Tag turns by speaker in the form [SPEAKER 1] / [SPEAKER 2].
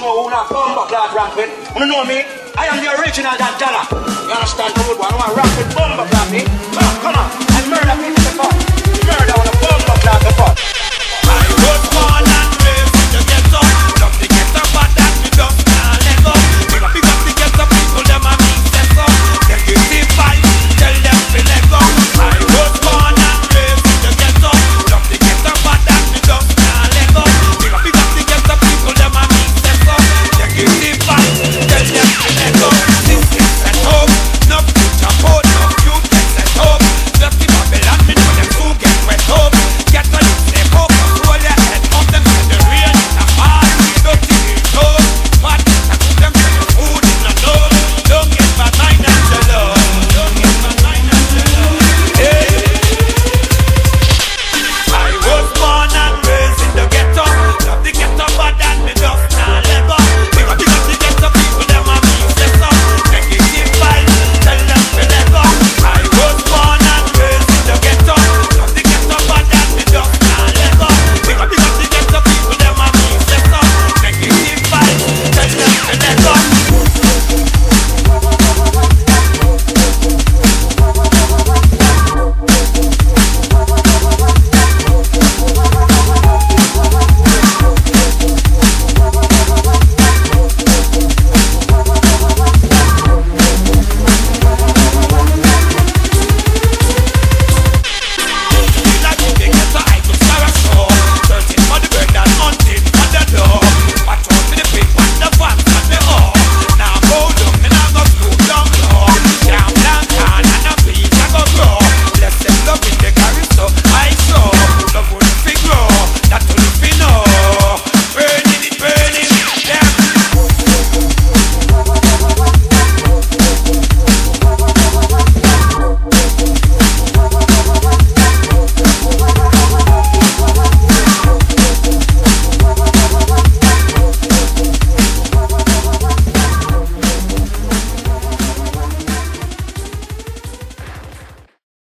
[SPEAKER 1] know who not bumper cloth rank. You know me? I am the original that dollar. You understand? Good one. I want with bumper.